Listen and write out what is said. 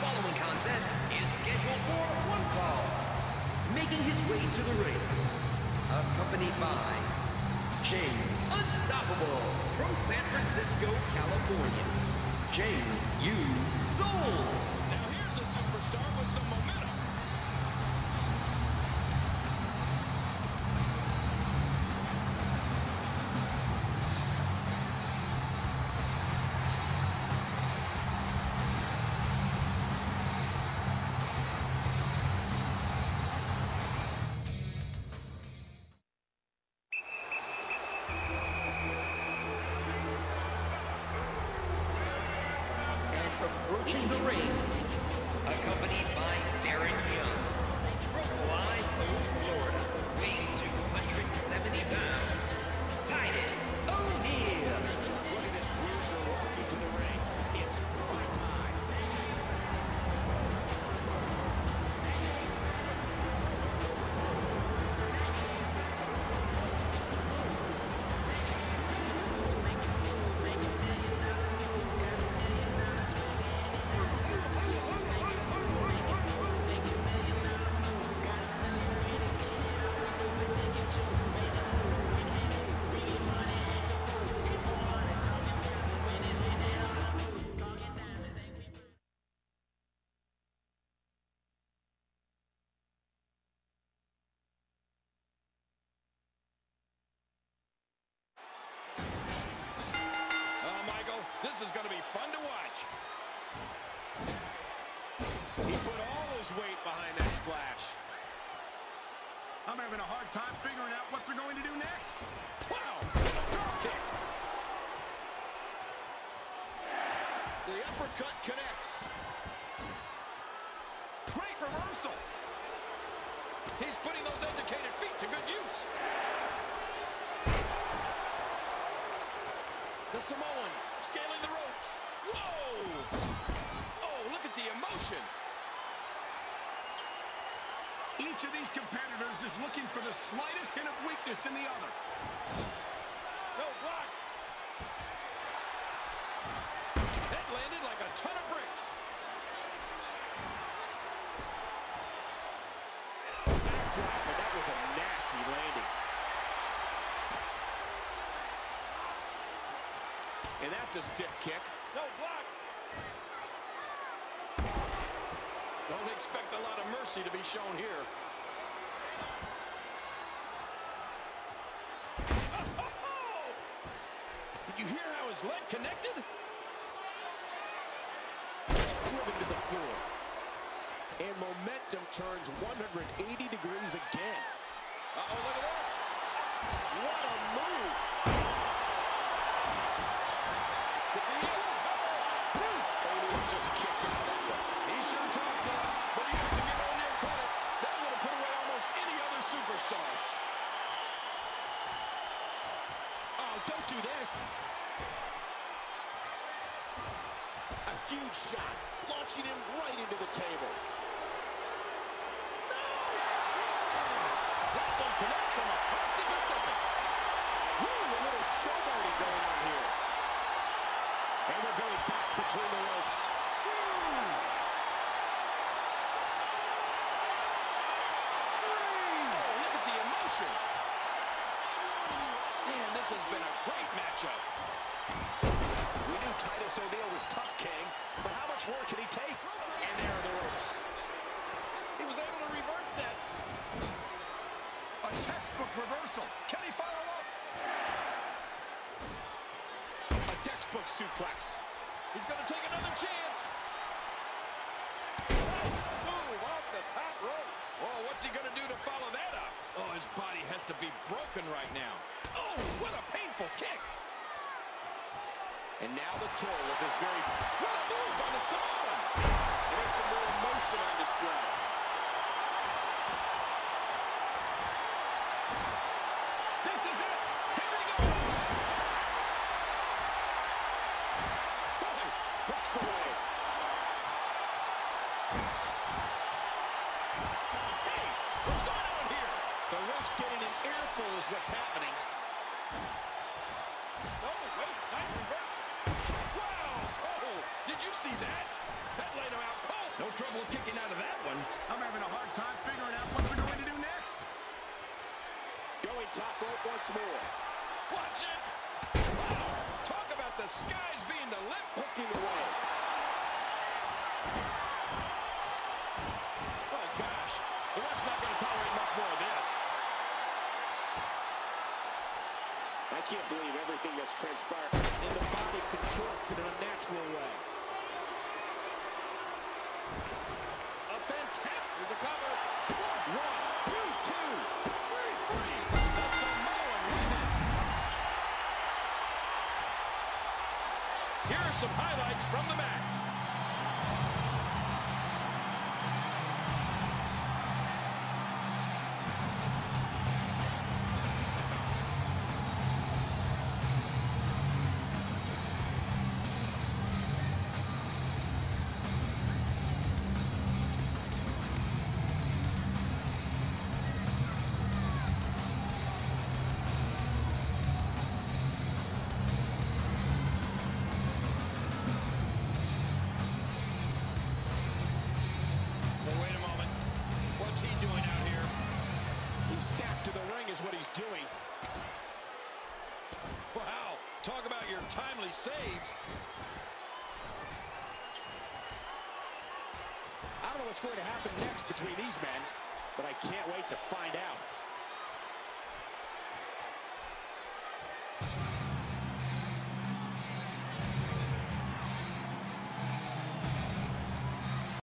Following contest is scheduled for one fall. Making his way to the ring, accompanied by Jane Unstoppable from San Francisco, California. Jane Yu Soul. Now here's a superstar with some momentum. Approaching the ring, his weight behind that splash. I'm having a hard time figuring out what they're going to do next. Wow! Drop kick. The uppercut connects. Great reversal. He's putting those educated feet to good use. The Samoan scaling the ropes. Whoa! Oh, look at the emotion. Each of these competitors is looking for the slightest hint of weakness in the other. No, blocked. That landed like a ton of bricks. Backdrop, but that was a nasty landing. And that's a stiff kick. No, blocked. Don't expect a lot of mercy to be shown here. Did you hear how his leg connected? Driven to the floor. And momentum turns 180 degrees again. Uh-oh, look at this. What a move. It. O'Neil just kicked out Oh, don't do this. A huge shot, launching him right into the table. No! That one connects from across the Pacific. Woo, a little showboating going on here. And we're going back between the ropes. Oh, look emotion. Man, this has been a great matchup. We knew Titus O'Neil was tough, King, but how much more can he take? And there are the ropes. He was able to reverse that. A textbook reversal. Can he follow up? A textbook suplex. He's going to take another chance. Nice move off the top rope. Oh, what's he going to do to follow that up? Oh, his body has to be broken right now. Oh, what a painful kick. And now the toll of this very... What a move by the Samoan. And there's some more emotion on display. This is it. Here he goes. Boy, hooks the way. Hey, what's going on here? The ref's getting an earful is what's happening. Oh, wait, nice reversal. Wow, Cole, did you see that? That laid him out cold. No trouble kicking out of that one. I'm having a hard time figuring out what they're going to do next. Going top rope once more. Watch it. Wow. Talk about the skies being the limit. Hooking away. Oh, gosh. The ref's not going to tolerate much more of this. I can't believe everything that's transpired. And the body contorts in an unnatural way. A fantastic. There's a cover. One, two, two, three, three. The Samoan women. Here are some highlights from the match. Is doing. Wow. Talk about your timely saves. I don't know what's going to happen next between these men, but I can't wait to find out.